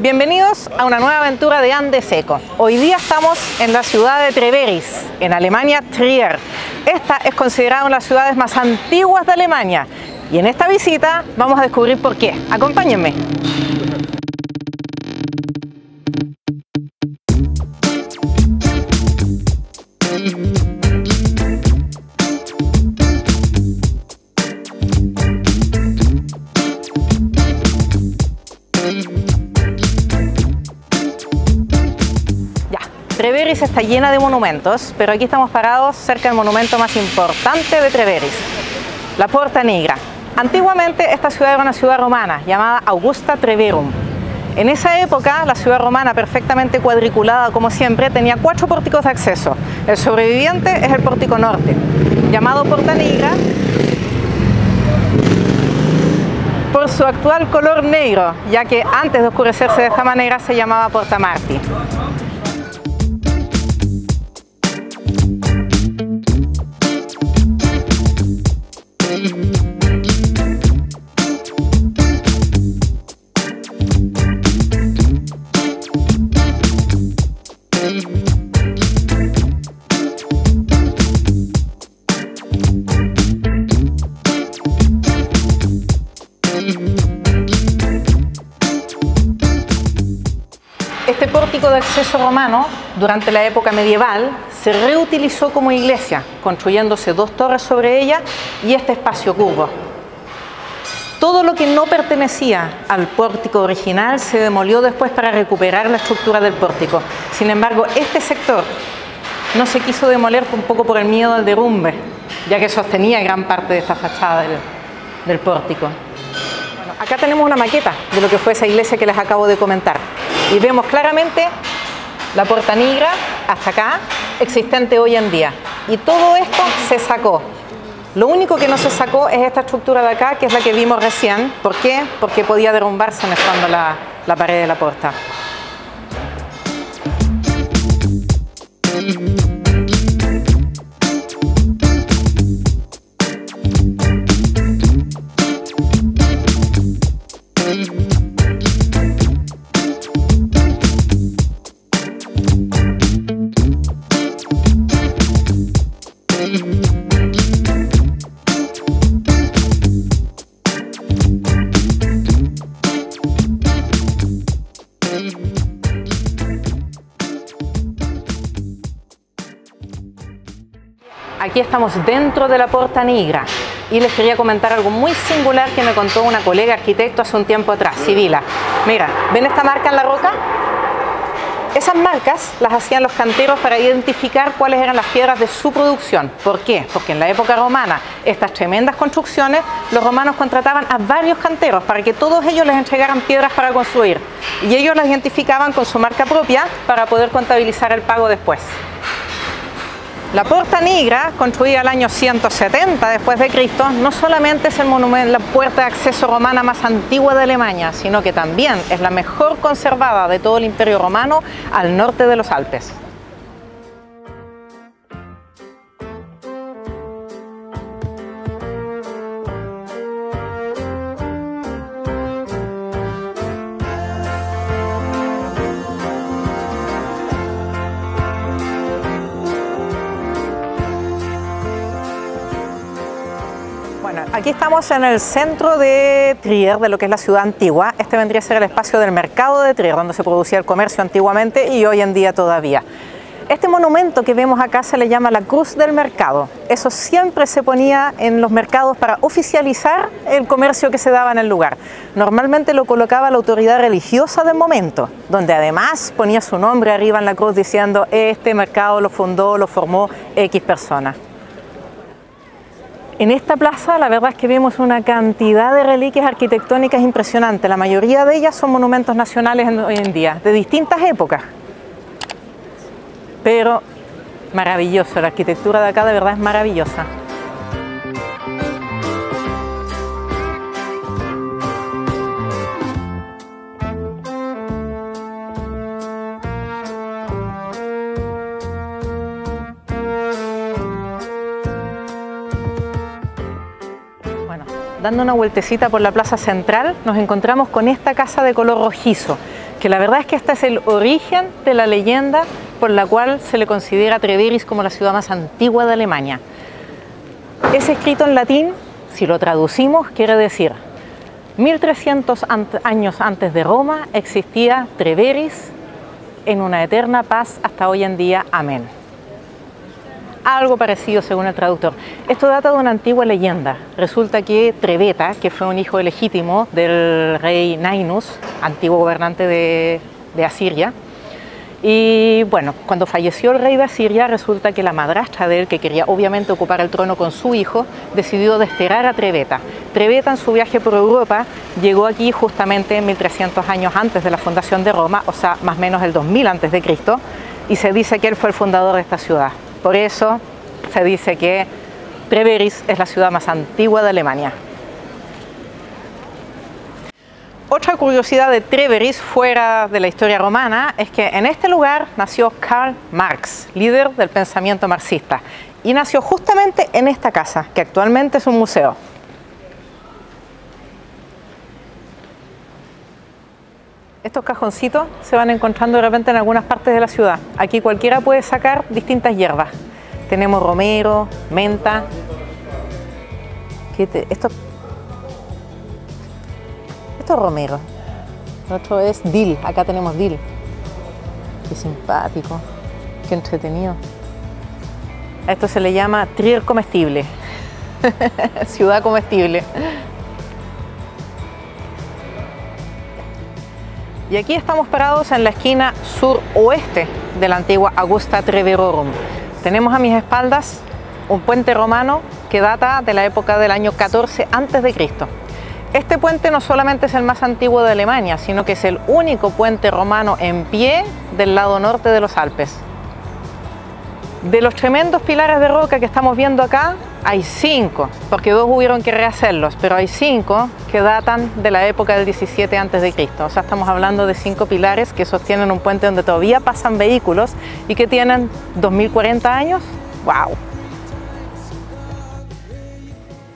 Bienvenidos a una nueva aventura de Andes Eco. Hoy día estamos en la ciudad de Treveris, en Alemania, Trier. Esta es considerada una de las ciudades más antiguas de Alemania y en esta visita vamos a descubrir por qué. Acompáñenme. Está llena de monumentos, pero aquí estamos parados cerca del monumento más importante de Treveris, la Porta Negra. Antiguamente esta ciudad era una ciudad romana llamada Augusta Treverum. En esa época la ciudad romana perfectamente cuadriculada como siempre tenía cuatro pórticos de acceso. El sobreviviente es el pórtico norte, llamado Porta Negra por su actual color negro, ya que antes de oscurecerse de esta manera se llamaba Porta Marti. De acceso romano, durante la época medieval, se reutilizó como iglesia, construyéndose dos torres sobre ella y este espacio curvo. Todo lo que no pertenecía al pórtico original se demolió después para recuperar la estructura del pórtico. Sin embargo, este sector no se quiso demoler un poco por el miedo al derrumbe, ya que sostenía gran parte de esta fachada del, pórtico. Acá tenemos una maqueta de lo que fue esa iglesia que les acabo de comentar y vemos claramente la puerta negra hasta acá, existente hoy en día. Y todo esto se sacó. Lo único que no se sacó es esta estructura de acá, que es la que vimos recién. ¿Por qué? Porque podía derrumbarse en la, la pared de la puerta. Estamos dentro de la Porta Negra y les quería comentar algo muy singular que me contó una colega arquitecto hace un tiempo atrás, Sibila. Mira, ¿ven esta marca en la roca? Esas marcas las hacían los canteros para identificar cuáles eran las piedras de su producción. ¿Por qué? Porque en la época romana, estas tremendas construcciones, los romanos contrataban a varios canteros para que todos ellos les entregaran piedras para construir. Y ellos las identificaban con su marca propia para poder contabilizar el pago después. La Porta Negra, construida el año 170 después de Cristo, no solamente es el monumento, la puerta de acceso romana más antigua de Alemania, sino que también es la mejor conservada de todo el Imperio Romano al norte de los Alpes. Aquí estamos en el centro de Trier, de lo que es la ciudad antigua. Este vendría a ser el espacio del mercado de Trier, donde se producía el comercio antiguamente y hoy en día todavía. Este monumento que vemos acá se le llama la Cruz del Mercado. Eso siempre se ponía en los mercados para oficializar el comercio que se daba en el lugar. Normalmente lo colocaba la autoridad religiosa del momento, donde además ponía su nombre arriba en la cruz diciendo este mercado lo fundó, lo formó X persona. En esta plaza la verdad es que vemos una cantidad de reliquias arquitectónicas impresionantes. La mayoría de ellas son monumentos nacionales hoy en día, de distintas épocas. Pero maravilloso, la arquitectura de acá de verdad es maravillosa. Dando una vueltecita por la plaza central, nos encontramos con esta casa de color rojizo, que la verdad es que este es el origen de la leyenda por la cual se le considera Treveris como la ciudad más antigua de Alemania. Es escrito en latín, si lo traducimos, quiere decir 1300 años antes de Roma existía Treveris en una eterna paz hasta hoy en día. Amén. Algo parecido según el traductor. Esto data de una antigua leyenda. Resulta que Treveta, que fue un hijo legítimo del rey Nainus, antiguo gobernante de, Asiria, y bueno, cuando falleció el rey de Asiria, resulta que la madrastra de él, que quería obviamente ocupar el trono con su hijo, decidió desterrar a Treveta. Treveta en su viaje por Europa llegó aquí justamente 1300 años antes de la fundación de Roma, o sea, más o menos el 2000 antes de Cristo, y se dice que él fue el fundador de esta ciudad. Por eso se dice que Treveris es la ciudad más antigua de Alemania. Otra curiosidad de Treveris fuera de la historia romana es que en este lugar nació Karl Marx, líder del pensamiento marxista, y nació justamente en esta casa, que actualmente es un museo. Estos cajoncitos se van encontrando de repente en algunas partes de la ciudad. Aquí cualquiera puede sacar distintas hierbas. Tenemos romero, menta. Esto romero. otro es dill. Acá tenemos dill. Qué simpático. Qué entretenido. A esto se le llama trier comestible. Ciudad comestible. Y aquí estamos parados en la esquina sur-oeste de la antigua Augusta Treverorum. Tenemos a mis espaldas un puente romano que data de la época del año 14 a.C. Este puente no solamente es el más antiguo de Alemania, sino que es el único puente romano en pie del lado norte de los Alpes. De los tremendos pilares de roca que estamos viendo acá, hay cinco, porque dos hubieron que rehacerlos, pero hay cinco que datan de la época del 17 a.C. O sea, estamos hablando de cinco pilares que sostienen un puente donde todavía pasan vehículos y que tienen 2040 años. ¡Wow!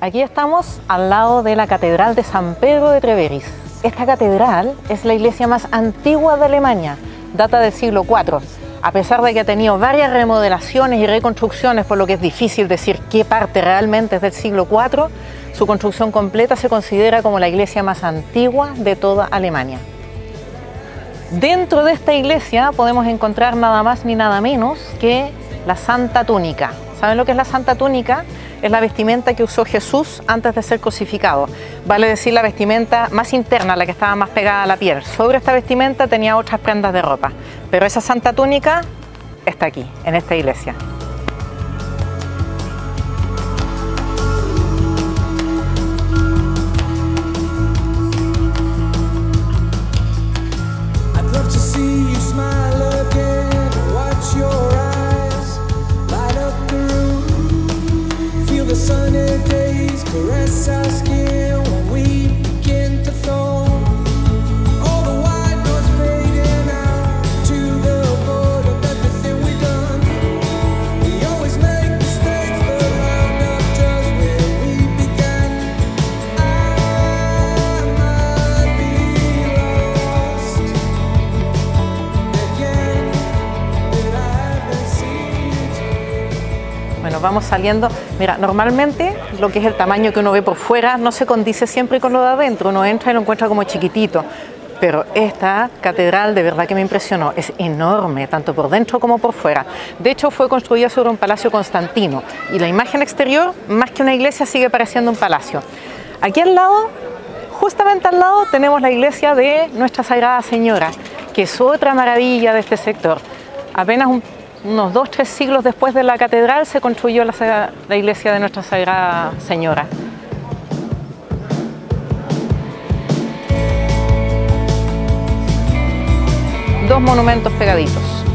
Aquí estamos al lado de la Catedral de San Pedro de Treveris. Esta catedral es la iglesia más antigua de Alemania, data del siglo IV. A pesar de que ha tenido varias remodelaciones y reconstrucciones, por lo que es difícil decir qué parte realmente es del siglo IV, su construcción completa se considera como la iglesia más antigua de toda Alemania. Dentro de esta iglesia podemos encontrar nada más ni nada menos que la Santa Túnica. ¿Saben lo que es la Santa Túnica? Es la vestimenta que usó Jesús antes de ser crucificado. Vale decir la vestimenta más interna, la que estaba más pegada a la piel. Sobre esta vestimenta tenía otras prendas de ropa, pero esa santa túnica está aquí, en esta iglesia. Saliendo. Mira, normalmente lo que es el tamaño que uno ve por fuera no se condice siempre con lo de adentro. Uno entra y lo encuentra como chiquitito. Pero esta catedral de verdad que me impresionó, es enorme, tanto por dentro como por fuera. De hecho, fue construida sobre un palacio constantino y la imagen exterior, más que una iglesia, sigue pareciendo un palacio. Aquí al lado, justamente al lado, tenemos la iglesia de Nuestra Sagrada Señora, que es otra maravilla de este sector. Apenas un unos dos, tres siglos después de la catedral se construyó la, iglesia de Nuestra Sagrada Señora. Dos monumentos pegaditos.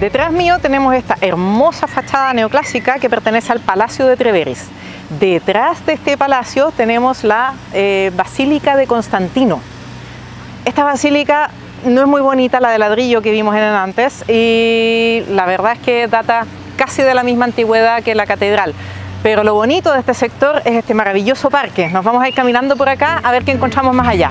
Detrás mío tenemos esta hermosa fachada neoclásica que pertenece al Palacio de Treveris. Detrás de este palacio tenemos la eh, Basílica de Constantino. Esta basílica no es muy bonita, la de ladrillo que vimos en el antes, y la verdad es que data casi de la misma antigüedad que la catedral. Pero lo bonito de este sector es este maravilloso parque. Nos vamos a ir caminando por acá a ver qué encontramos más allá.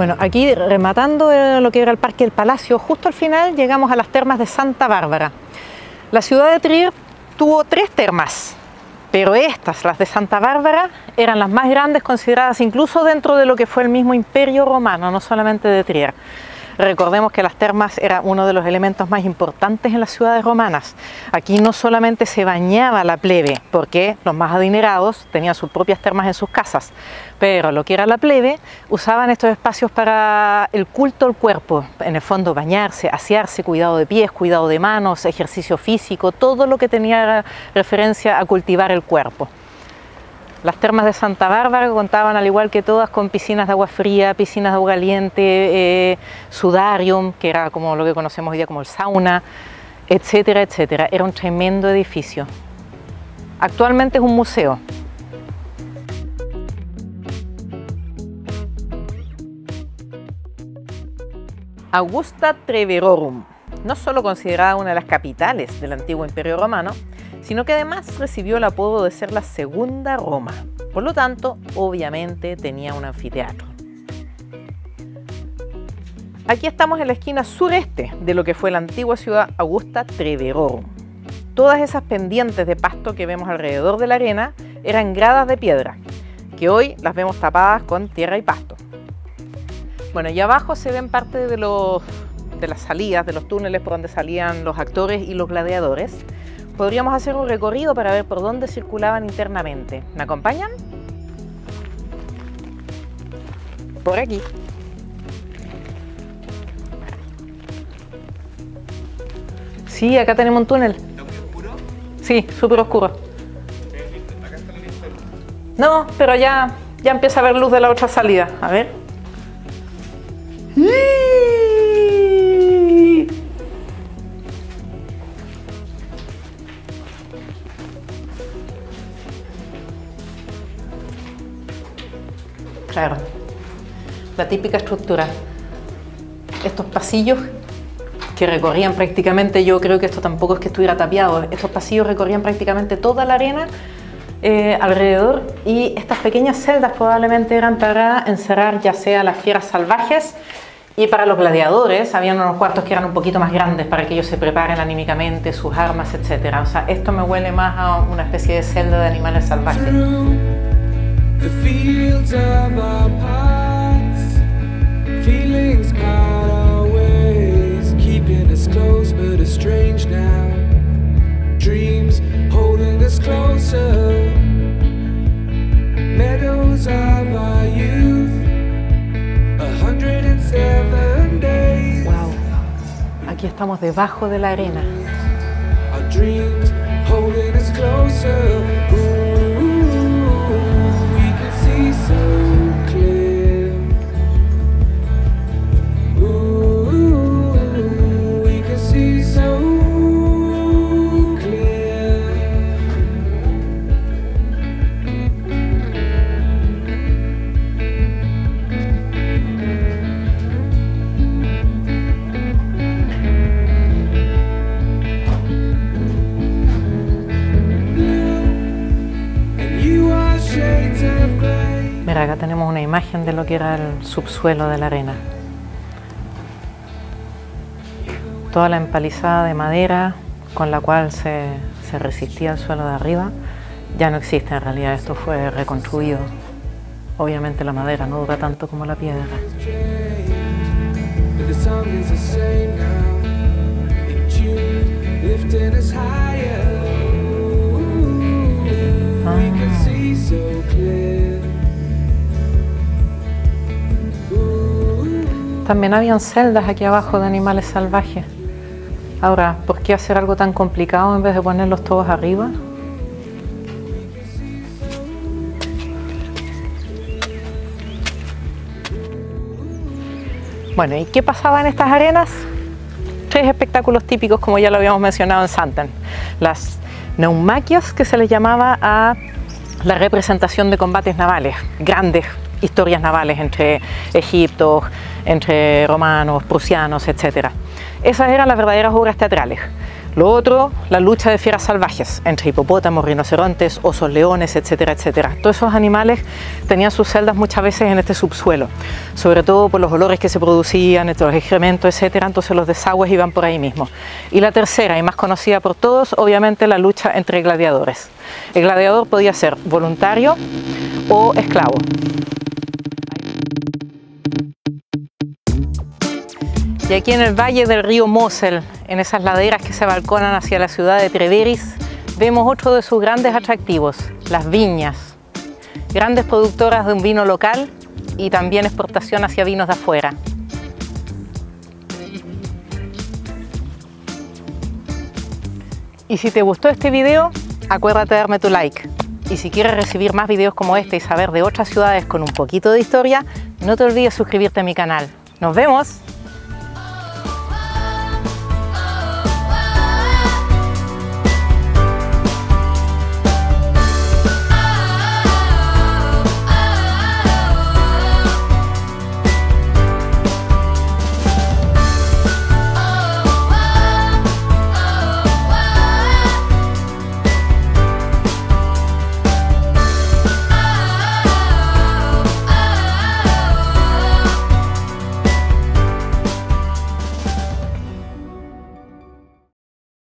Bueno, aquí rematando eh, lo que era el Parque del Palacio, justo al final llegamos a las termas de Santa Bárbara. La ciudad de Trier tuvo tres termas, pero estas, las de Santa Bárbara, eran las más grandes consideradas incluso dentro de lo que fue el mismo imperio romano, no solamente de Trier. Recordemos que las termas eran uno de los elementos más importantes en las ciudades romanas. Aquí no solamente se bañaba la plebe, porque los más adinerados tenían sus propias termas en sus casas, pero lo que era la plebe usaban estos espacios para el culto al cuerpo, en el fondo bañarse, asearse, cuidado de pies, cuidado de manos, ejercicio físico, todo lo que tenía referencia a cultivar el cuerpo. Las termas de Santa Bárbara contaban, al igual que todas, con piscinas de agua fría, piscinas de agua caliente, eh, sudarium, que era como lo que conocemos hoy día como el sauna, etcétera, etcétera. Era un tremendo edificio. Actualmente es un museo. Augusta Treverorum, no solo considerada una de las capitales del antiguo Imperio Romano, sino que además recibió el apodo de ser la segunda Roma. Por lo tanto, obviamente tenía un anfiteatro. Aquí estamos en la esquina sureste de lo que fue la antigua ciudad Augusta Treverorum. Todas esas pendientes de pasto que vemos alrededor de la arena eran gradas de piedra, que hoy las vemos tapadas con tierra y pasto. Bueno, y abajo se ven parte de, los, de las salidas, de los túneles por donde salían los actores y los gladiadores, podríamos hacer un recorrido para ver por dónde circulaban internamente. ¿Me acompañan? Por aquí. Sí, acá tenemos un túnel. ¿Está muy oscuro? Sí, súper oscuro. No, pero ya, ya empieza a ver luz de la otra salida. A ver. La típica estructura. Estos pasillos que recorrían prácticamente, yo creo que esto tampoco es que estuviera tapiado, estos pasillos recorrían prácticamente toda la arena eh, alrededor y estas pequeñas celdas probablemente eran para encerrar ya sea las fieras salvajes y para los gladiadores habían unos cuartos que eran un poquito más grandes para que ellos se preparen anímicamente, sus armas, etc. O sea, esto me huele más a una especie de celda de animales salvajes. The fields of our past, feelings part our ways, keeping us close but strange now. Dreams holding us closer, meadows of our youth, a hundred and seven days. Wow, aquí estamos debajo de la arena. Our dreams acá tenemos una imagen de lo que era el subsuelo de la arena. Toda la empalizada de madera con la cual se, se resistía el suelo de arriba ya no existe en realidad, esto fue reconstruido. Obviamente la madera no dura tanto como la piedra. También habían celdas aquí abajo de animales salvajes. Ahora, ¿por qué hacer algo tan complicado en vez de ponerlos todos arriba? Bueno, ¿y qué pasaba en estas arenas? Tres espectáculos típicos, como ya lo habíamos mencionado en Santen. Las neumaquias, que se les llamaba a la representación de combates navales, grandes historias navales entre Egipto, entre romanos, prusianos, etc. Esas eran las verdaderas obras teatrales. Lo otro, la lucha de fieras salvajes entre hipopótamos, rinocerontes, osos, leones, etcétera, etcétera. Todos esos animales tenían sus celdas muchas veces en este subsuelo, sobre todo por los olores que se producían, los excrementos, etcétera. Entonces los desagües iban por ahí mismo. Y la tercera y más conocida por todos, obviamente, la lucha entre gladiadores. El gladiador podía ser voluntario o esclavo. Y aquí en el valle del río Mosel, en esas laderas que se balconan hacia la ciudad de Treveris, vemos otro de sus grandes atractivos, las viñas. Grandes productoras de un vino local y también exportación hacia vinos de afuera. Y si te gustó este video, acuérdate de darme tu like. Y si quieres recibir más videos como este y saber de otras ciudades con un poquito de historia, no te olvides suscribirte a mi canal. ¡Nos vemos!